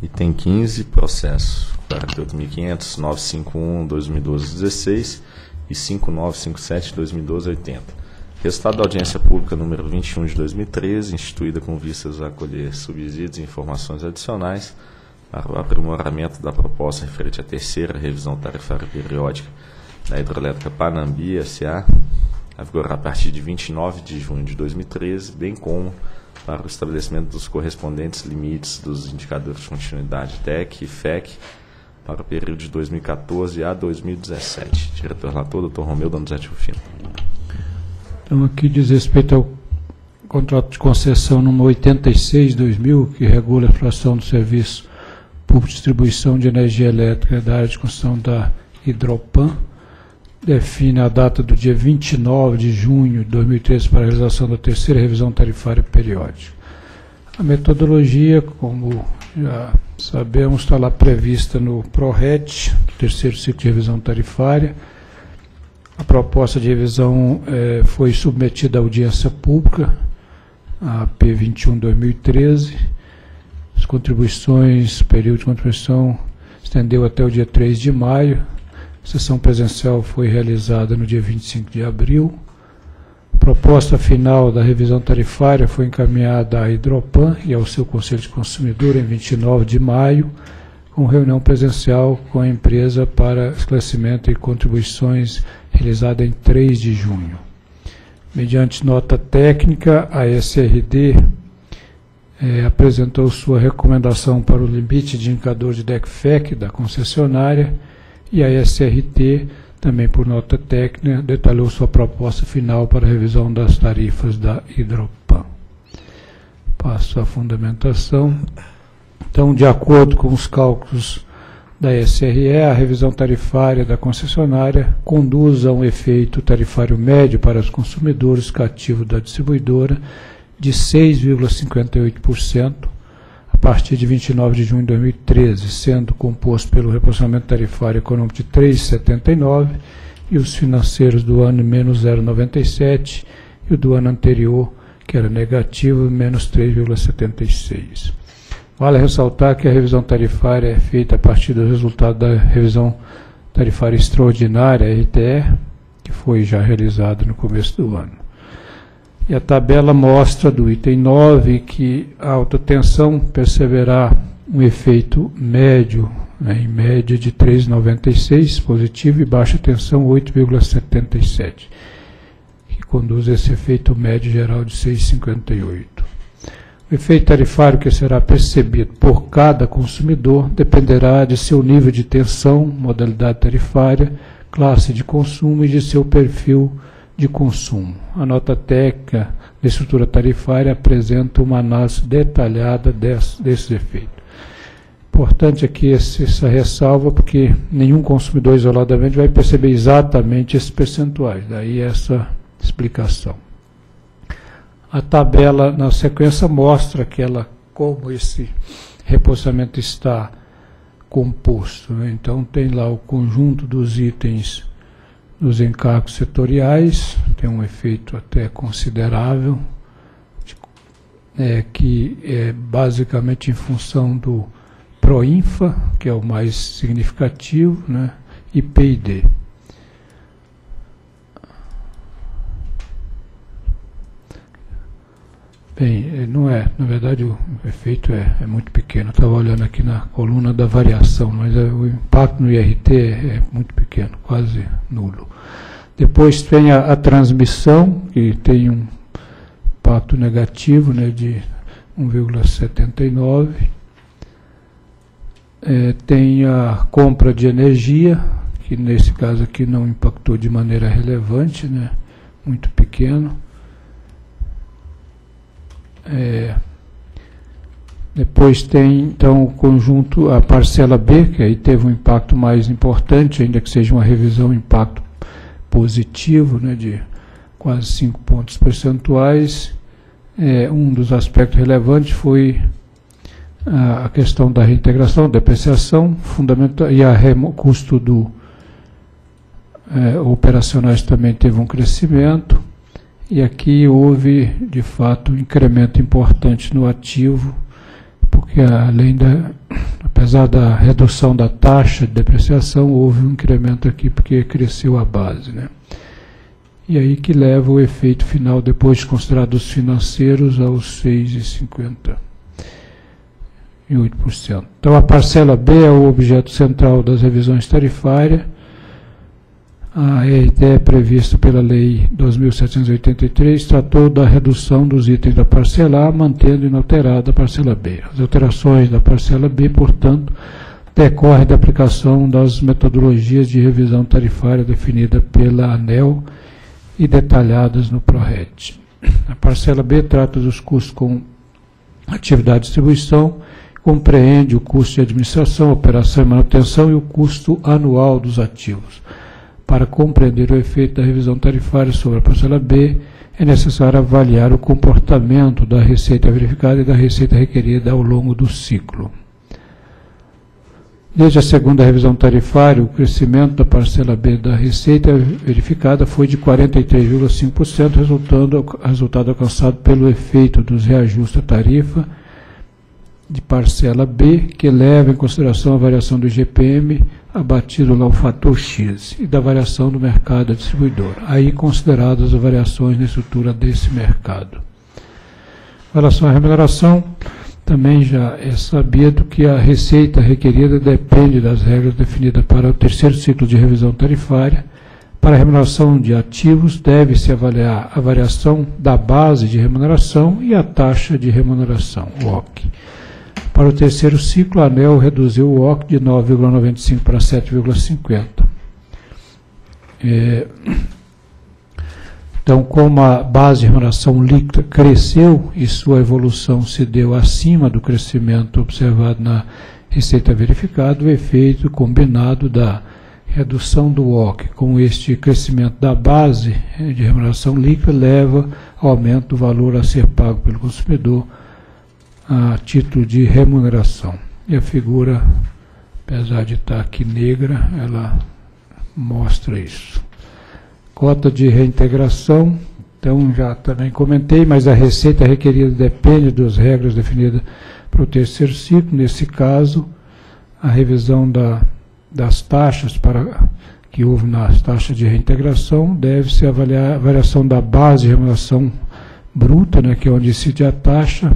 Item 15, processo 48.500.951.2012-16 e 5957-2012-80. Resultado da audiência pública número 21 de 2013, instituída com vistas a acolher subsídios e informações adicionais para o aprimoramento da proposta referente à terceira revisão tarifária periódica da hidrelétrica Panambi S.A., a vigorar a partir de 29 de junho de 2013, bem como para o estabelecimento dos correspondentes limites dos indicadores de continuidade TEC e FEC para o período de 2014 a 2017. Diretor relator, doutor Romeu Donizete Rufino. Então, aqui diz respeito ao contrato de concessão número 86-2000, que regula a exploração do serviço por distribuição de energia elétrica da área de construção da Hidropan, define a data do dia 29 de junho de 2013 para a realização da terceira revisão tarifária periódica. A metodologia, como já sabemos, está lá prevista no PRORET, terceiro ciclo de revisão tarifária. A proposta de revisão eh, foi submetida à audiência pública, a P21-2013. As contribuições, período de contribuição estendeu até o dia 3 de maio sessão presencial foi realizada no dia 25 de abril. A proposta final da revisão tarifária foi encaminhada à Hidropan e ao seu Conselho de Consumidor em 29 de maio, com reunião presencial com a empresa para esclarecimento e contribuições realizada em 3 de junho. Mediante nota técnica, a SRD eh, apresentou sua recomendação para o limite de indicador de DECFEC da concessionária e a SRT, também por nota técnica, detalhou sua proposta final para a revisão das tarifas da Hidropan. Passo a fundamentação. Então, de acordo com os cálculos da SRE, a revisão tarifária da concessionária conduz a um efeito tarifário médio para os consumidores cativo da distribuidora de 6,58%, a partir de 29 de junho de 2013, sendo composto pelo reposicionamento tarifário econômico de 3,79 e os financeiros do ano menos 0,97 e o do ano anterior, que era negativo, menos 3,76. Vale ressaltar que a revisão tarifária é feita a partir do resultado da revisão tarifária extraordinária, RTE, que foi já realizada no começo do ano. E a tabela mostra do item 9 que a alta tensão perceberá um efeito médio, né, em média de 3,96 positivo e baixa tensão 8,77, que conduz a esse efeito médio geral de 6,58. O efeito tarifário que será percebido por cada consumidor dependerá de seu nível de tensão, modalidade tarifária, classe de consumo e de seu perfil de consumo. A nota técnica de estrutura tarifária apresenta uma análise detalhada desse, desses efeitos. Importante aqui essa ressalva, porque nenhum consumidor isoladamente vai perceber exatamente esses percentuais, daí essa explicação. A tabela na sequência mostra aquela, como esse reposicionamento está composto. Né? Então tem lá o conjunto dos itens nos encargos setoriais, tem um efeito até considerável, é, que é basicamente em função do PROINFA, que é o mais significativo, né, e PID. Bem, eh, não é, na verdade o efeito é, é muito pequeno. Estava olhando aqui na coluna da variação, mas é, o impacto no IRT é, é, muito pequeno, quase nulo. Depois tem a, a, transmissão, que tem um impacto negativo né, de 1,79. É, tem a compra de energia, que nesse caso aqui não impactou de maneira relevante, né, muito pequeno é, depois tem então o conjunto, a parcela B, que aí teve um impacto mais importante, ainda que seja uma revisão impacto positivo, né, de quase 5 pontos percentuais. É, um dos aspectos relevantes foi a, a questão da reintegração, depreciação fundamental e o custo do é, operacionais também teve um crescimento. E aqui houve, de fato, um incremento importante no ativo, porque além da, apesar da redução da taxa de depreciação, houve um incremento aqui porque cresceu a base. Né? E aí que leva o efeito final, depois de considerados os financeiros, aos 6,58%. Então a parcela B é o objeto central das revisões tarifárias a ideia prevista pela Lei 2.783 tratou da redução dos itens da parcela A, mantendo inalterada a parcela B. As alterações da parcela B, portanto, decorrem da aplicação das metodologias de revisão tarifária definida pela ANEL e detalhadas no PRORED. A parcela B trata dos custos com atividade de distribuição, compreende o custo de administração, operação e manutenção e o custo anual dos ativos. Para compreender o efeito da revisão tarifária sobre a parcela B, é necessário avaliar o comportamento da receita verificada e da receita requerida ao longo do ciclo. Desde a segunda revisão tarifária, o crescimento da parcela B da receita verificada foi de 43,5%, resultando resultado alcançado pelo efeito dos reajustes à tarifa de parcela B, que leva em consideração a variação do IGPM abatido lá o fator X e da variação do mercado distribuidor, aí consideradas as variações na estrutura desse mercado. Em relação à remuneração, também já é sabido que a receita requerida depende das regras definidas para o terceiro ciclo de revisão tarifária. Para a remuneração de ativos, deve-se avaliar a variação da base de remuneração e a taxa de remuneração, OC. Para o terceiro ciclo, a ANEL reduziu o OC de 9,95 para 7,50. É, então, como a base de remuneração líquida cresceu e sua evolução se deu acima do crescimento observado na receita verificada, o efeito combinado da redução do OC com este crescimento da base de remuneração líquida leva ao aumento do valor a ser pago pelo consumidor a título de remuneração. E a figura, apesar de estar aqui negra, ela mostra isso. Cota de reintegração, então já também comentei, mas a receita requerida depende das regras definidas para o terceiro ciclo. Nesse caso, a revisão da, das taxas para que houve nas taxas de reintegração deve-se avaliar a variação da base de remuneração bruta, né, que é onde incide a taxa,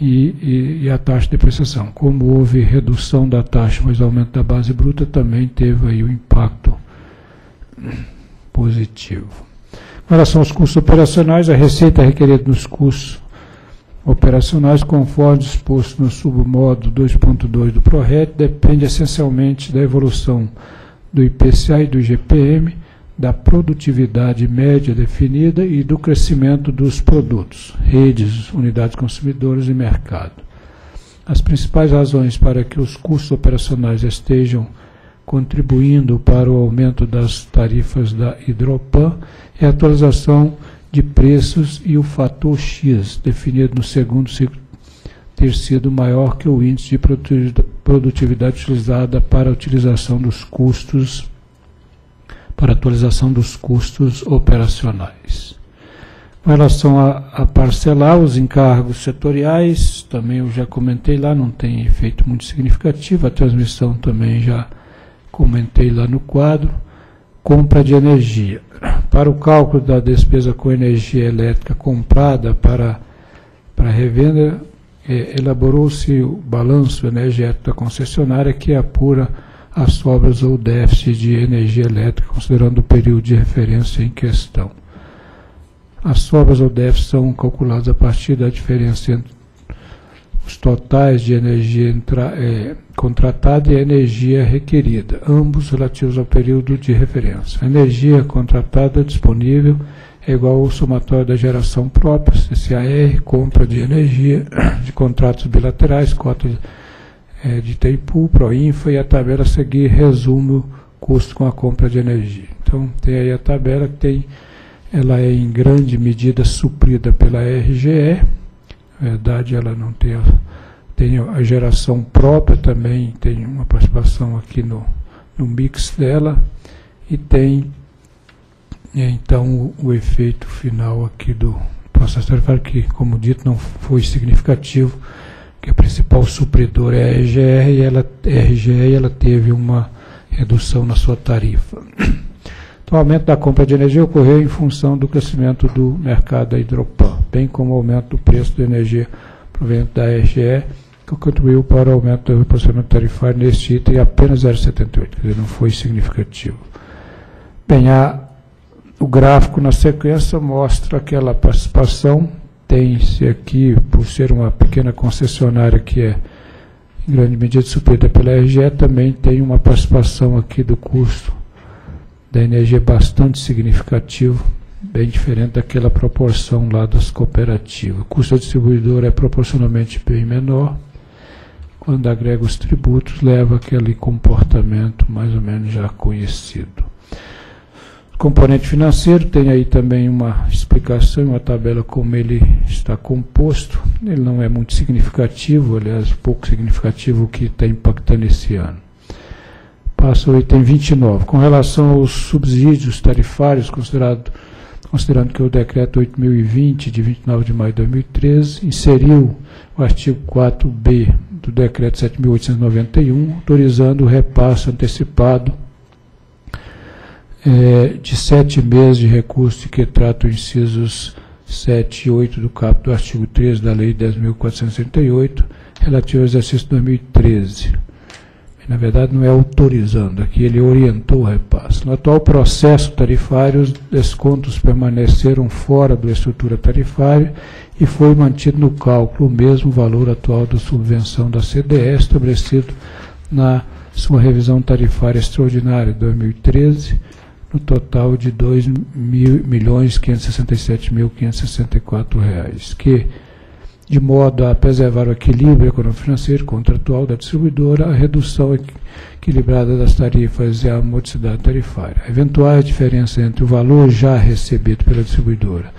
e, e, e, a taxa de depreciação. Como houve redução da taxa, mas aumento da base bruta, também teve aí um impacto positivo. Com relação aos custos operacionais, a receita requerida nos custos operacionais, conforme disposto no submodo 2.2 do PRORET, depende essencialmente da evolução do IPCA e do IGPM, da produtividade média definida e do crescimento dos produtos, redes, unidades consumidoras e mercado. As principais razões para que os custos operacionais estejam contribuindo para o aumento das tarifas da Hidropan é a atualização de preços e o fator X, definido no segundo ciclo, ter sido maior que o índice de produtividade utilizada para a utilização dos custos para atualização dos custos operacionais. Com relação a, a, parcelar os encargos setoriais, também eu já comentei lá, não tem efeito muito significativo, a transmissão também já comentei lá no quadro. Compra de energia. Para o cálculo da despesa com energia elétrica comprada para, para revenda, é, elaborou-se o balanço energético da concessionária que apura as sobras ou déficit de energia elétrica, considerando o período de referência em questão. As sobras ou déficit são calculadas a partir da diferença entre os totais de energia entra, é, contratada e a energia requerida, ambos relativos ao período de referência. A energia contratada disponível é igual ao somatório da geração própria, CCAR, compra de energia, de contratos bilaterais, cotas é, de Itaipu, Proinfa, e a tabela a seguir resume o custo com a compra de energia. Então, tem aí a tabela que tem, ela é em grande medida suprida pela RGE, na verdade ela não tem a, tem a geração própria também, tem uma participação aqui no, no mix dela, e tem então o, o efeito final aqui do processo tarifário, que, como dito, não foi significativo, que a principal supridora é a RGR, e ela, RGE, ela teve uma redução na sua tarifa. Então, o aumento da compra de energia ocorreu em função do crescimento do mercado da Hidropan, bem como o aumento do preço da energia proveniente da RGE, que contribuiu para o aumento do reposicionamento tarifário neste item apenas 0,78, quer dizer, não foi significativo. Bem, a, o gráfico na sequência mostra aquela participação, tem-se aqui, por ser uma pequena concessionária que é em grande medida suprida pela RGE, também tem uma participação aqui do custo da energia bastante significativo, bem diferente daquela proporção lá das cooperativas. O custo da distribuidora é proporcionalmente bem menor, quando agrega os tributos, leva aquele comportamento mais ou menos já conhecido. Componente financeiro tem aí também uma explicação, uma tabela como ele está composto. Ele não é muito significativo, aliás, pouco significativo o que está impactando esse ano. Passa o item 29. Com relação aos subsídios tarifários, considerado, considerando que o decreto 8020, de 29 de maio de 2013, inseriu o artigo 4b do decreto 7.891, autorizando o repasse antecipado é, de sete meses de recurso que trata os incisos 7 e 8 do caput do artigo 13 da Lei 10.468, relativo ao exercício 2013 na verdade não é autorizando, aqui ele orientou o repasse. No atual processo tarifário, os descontos permaneceram fora da estrutura tarifária e foi mantido no cálculo o mesmo valor atual da subvenção da CDE estabelecido na sua revisão tarifária extraordinária de 2013, no total de R$ 2.567.564, que de modo a preservar o equilíbrio econômico-financeiro contratual da distribuidora, a redução equilibrada das tarifas e a modicidade tarifária. Eventuais diferenças entre o valor já recebido pela distribuidora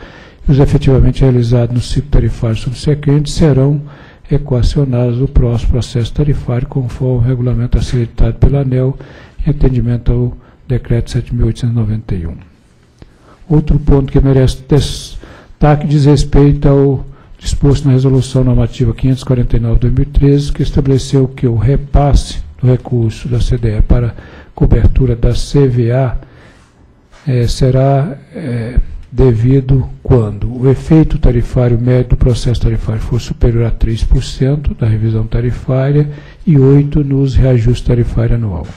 e os efetivamente realizados no ciclo tarifário subsequente serão equacionados no próximo processo tarifário, conforme o regulamento a ser editado pela ANEL, em atendimento ao decreto 7.891. Outro ponto que merece destaque diz respeito ao disposto na Resolução Normativa 549-2013, que estabeleceu que o repasse do recurso da CDE para cobertura da CVA é, será é, devido quando o efeito tarifário médio do processo tarifário for superior a 3% da revisão tarifária e 8% nos reajustes tarifários anual.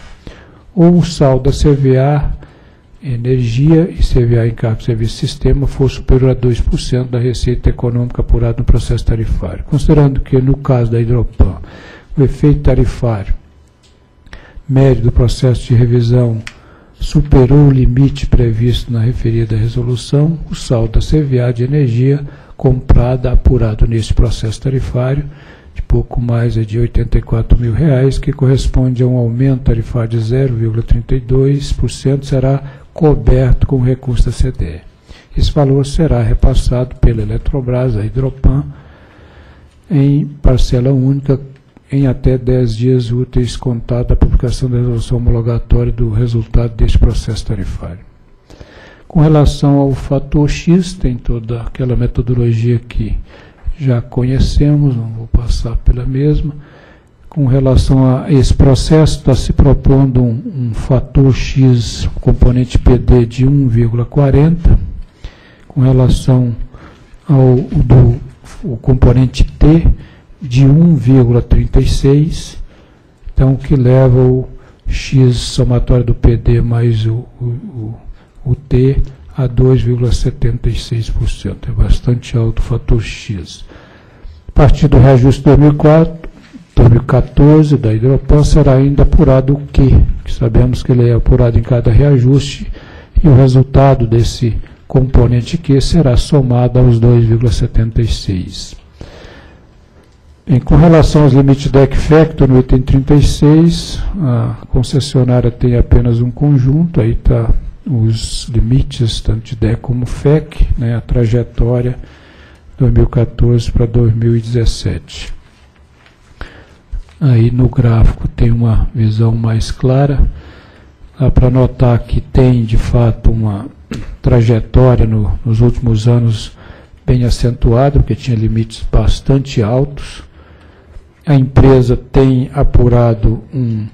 Ou o saldo da CVA energia e CVA em cargo de serviço sistema for superior a 2% da receita econômica apurada no processo tarifário. Considerando que, no caso da Hidropan, o efeito tarifário médio do processo de revisão superou o limite previsto na referida resolução, o saldo da CVA de energia comprada apurado nesse processo tarifário de pouco mais de 84 mil reais, que corresponde a um aumento tarifário de 0,32%, será coberto com recurso da CDE. Esse valor será repassado pela Eletrobras, a Hidropan, em parcela única em até 10 dias úteis contado da publicação da resolução homologatória do resultado deste processo tarifário. Com relação ao fator X, tem toda aquela metodologia que já conhecemos, não vou passar pela mesma com relação a esse processo, está se propondo um, um fator X, componente PD de 1,40, com relação ao do, o componente T de 1,36, então que leva o X somatório do PD mais o, o, o, o T a 2,76%. É bastante alto o fator X. A partir do reajuste 2004, 2014 da Hidropan será ainda apurado o que? Sabemos que ele é apurado em cada reajuste e o resultado desse componente Q será somado aos 2,76. Bem, com relação aos limites da Factor, no item 36, a concessionária tem apenas um conjunto, aí está os limites, tanto de DEC como FEC, né, a trajetória 2014 para 2017. Aí no gráfico tem uma visão mais clara. Dá para notar que tem de fato uma trajetória no, nos últimos anos bem acentuada, porque tinha limites bastante altos. a empresa tem apurado um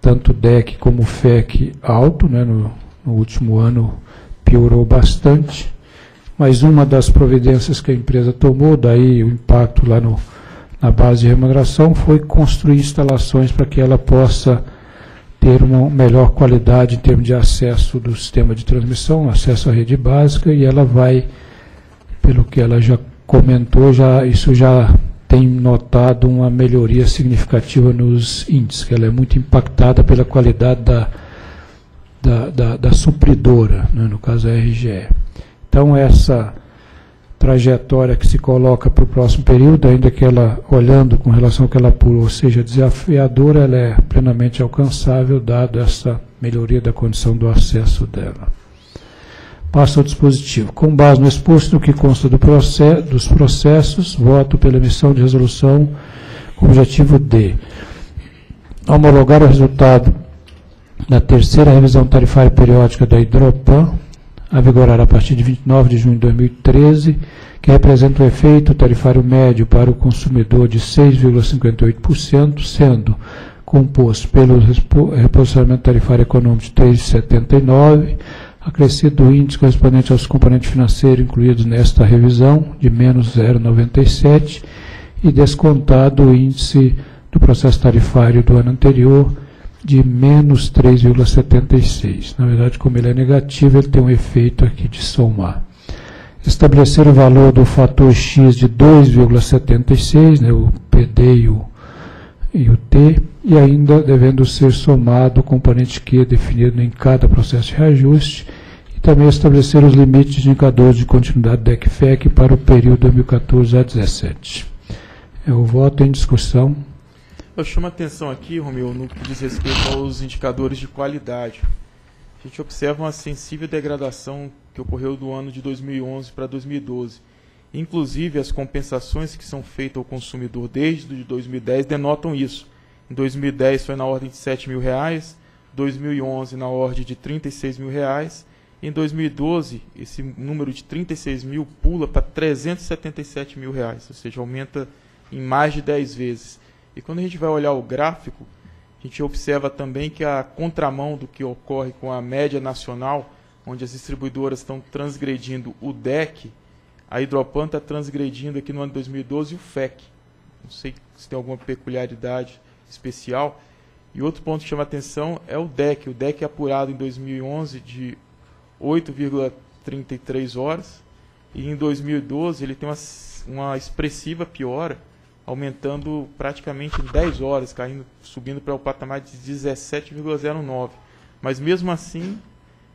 tanto DEC como FEC alto, né, no, no último ano piorou bastante, mas uma das providências que a empresa tomou, daí o impacto lá no, na base de remuneração, foi construir instalações para que ela possa ter uma melhor qualidade em termos de acesso do sistema de transmissão, acesso à rede básica, e ela vai, pelo que ela já comentou, já, isso já tem notado uma melhoria significativa nos índices, que ela é muito impactada pela qualidade da, da, da, da supridora, né, no caso a RGE. Então, essa trajetória que se coloca para o próximo período, ainda que ela, olhando com relação ao que ela apurou, seja desafiadora, ela é plenamente alcançável, dado essa melhoria da condição do acesso dela. Passa ao dispositivo. Com base no exposto no que consta do processo, dos processos, voto pela emissão de resolução com objetivo D. Homologar o resultado da terceira revisão tarifária periódica da Hidropan, a vigorar a partir de 29 de junho de 2013, que representa o efeito tarifário médio para o consumidor de 6,58%, sendo composto pelo reposicionamento tarifário econômico de 3,79%, acrescido o índice correspondente aos componentes financeiros incluídos nesta revisão, de menos 0,97, e descontado o índice do processo tarifário do ano anterior, de menos 3,76. Na verdade, como ele é negativo, ele tem um efeito aqui de somar. Estabelecer o valor do fator X de 2,76, né, o PD e o, e o T, e ainda devendo ser somado o componente Q definido em cada processo de reajuste, e também estabelecer os limites de indicadores de continuidade da ECFEC para o período 2014 a 2017. É o voto em discussão. Eu chamo a atenção aqui, Romeu, no que diz respeito aos indicadores de qualidade. A gente observa uma sensível degradação que ocorreu do ano de 2011 para 2012. Inclusive, as compensações que são feitas ao consumidor desde 2010 denotam isso. Em 2010 foi na ordem de 7 mil reais, 2011 na ordem de 36 mil reais. Em 2012, esse número de 36 mil pula para 377 mil reais, ou seja, aumenta em mais de 10 vezes. E quando a gente vai olhar o gráfico, a gente observa também que a contramão do que ocorre com a média nacional, onde as distribuidoras estão transgredindo o DEC, a Hidropan está transgredindo aqui no ano de 2012 o FEC. Não sei se tem alguma peculiaridade especial. E outro ponto que chama atenção é o DEC. O DEC é apurado em 2011 de 8,33 horas e em 2012 ele tem uma, uma expressiva piora, aumentando praticamente em 10 horas, caindo, subindo para o patamar de 17,09. Mas mesmo assim,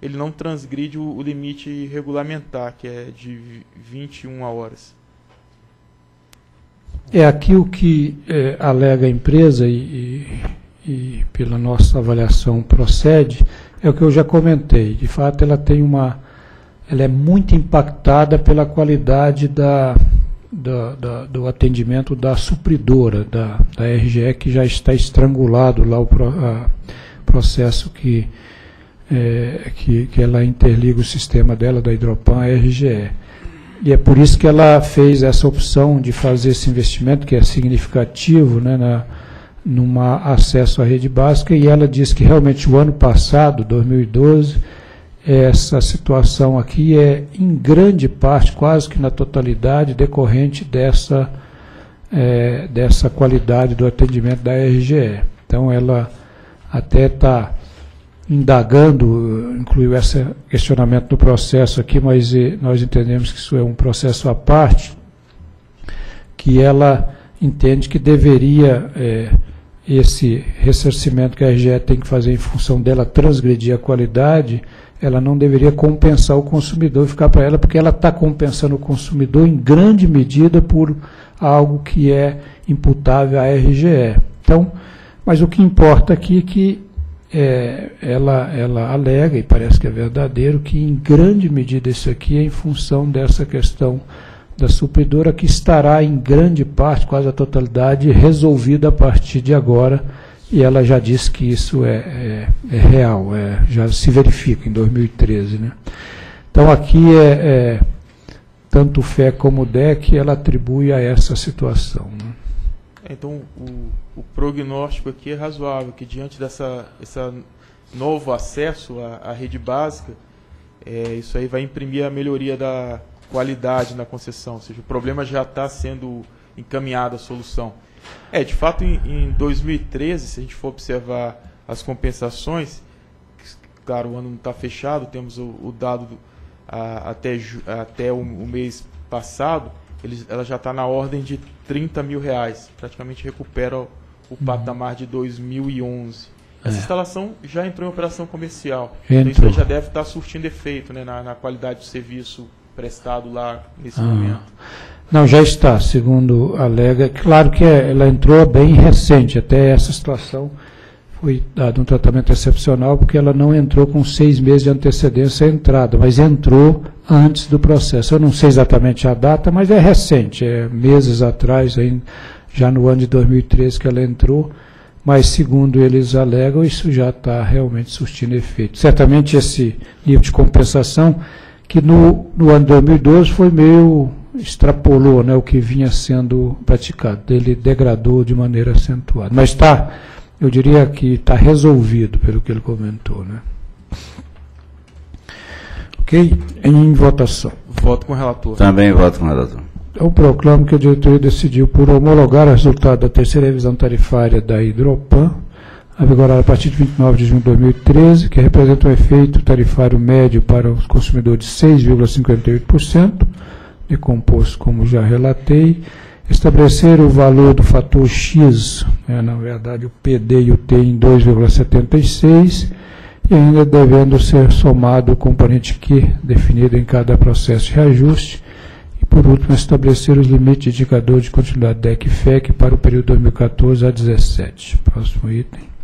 ele não transgride o, limite regulamentar, que é de 21 horas. É aqui o que é, alega a empresa e, e, e, pela nossa avaliação procede, é o que eu já comentei. De fato, ela tem uma. Ela é muito impactada pela qualidade da, da, da do atendimento da supridora, da, da RGE, que já está estrangulado lá o a, processo que, é, que, que ela interliga o sistema dela, da Hidropan, à RGE. E é por isso que ela fez essa opção de fazer esse investimento, que é significativo, né, na, numa acesso à rede básica, e ela diz que realmente o ano passado, 2012, essa situação aqui é em grande parte, quase que na totalidade, decorrente dessa, é, dessa qualidade do atendimento da RGE. Então ela até está indagando, incluiu esse questionamento do processo aqui, mas eh, nós entendemos que isso é um processo à parte, que ela entende que deveria é, esse ressarcimento que a RGE tem que fazer em função dela transgredir a qualidade, ela não deveria compensar o consumidor e ficar para ela, porque ela está compensando o consumidor em grande medida por algo que é imputável à RGE. Então, mas o que importa aqui é que é, ela, ela alega, e parece que é verdadeiro, que em grande medida isso aqui é em função dessa questão da supridora, que estará em grande parte, quase a totalidade, resolvida a partir de agora, e ela já disse que isso é, é, é real, é, já se verifica em 2013. Né? Então aqui é, é tanto fé como DEC, ela atribui a essa situação. Né? É, então, o, o, prognóstico aqui é razoável, que diante dessa essa novo acesso à, à rede básica, é, isso aí vai imprimir a melhoria da qualidade na concessão, ou seja, o problema já está sendo encaminhado à solução. É, de fato, em, em 2013, se a gente for observar as compensações, claro, o ano não está fechado, temos o, o dado a, até, até o, o, mês passado, ele, ela já está na ordem de 30 mil reais, praticamente recupera o, o uhum. patamar de 2011. Essa é. instalação já entrou em operação comercial, então isso já deve estar tá surtindo efeito né, na, na, qualidade do serviço prestado lá nesse ah. momento. Não, já está, segundo alega. Claro que é, ela entrou bem recente, até essa situação foi dado um tratamento excepcional porque ela não entrou com seis meses de antecedência à entrada, mas entrou antes do processo. Eu não sei exatamente a data, mas é recente, é meses atrás, já no ano de 2013 que ela entrou, mas segundo eles alegam, isso já está realmente surtindo efeito. Certamente esse nível de compensação, que no, no ano de 2012 foi meio extrapolou né, o que vinha sendo praticado, ele degradou de maneira acentuada. Mas está eu diria que está resolvido pelo que ele comentou. Né? Ok? Em votação. Voto com o relator. Também voto com o relator. Eu proclamo que a diretoria decidiu por homologar o resultado da terceira revisão tarifária da Hidropan, a vigorar a partir de 29 de junho de 2013, que representa um efeito tarifário médio para os consumidores de 6,58%, decomposto como já relatei, estabelecer o valor do fator X, né, na verdade o PD e o T em 2,76, e ainda devendo ser somado o componente Q definido em cada processo de reajuste, e por último estabelecer os limites de indicador de continuidade DEC-FEC para o período 2014 a 2017. Próximo item.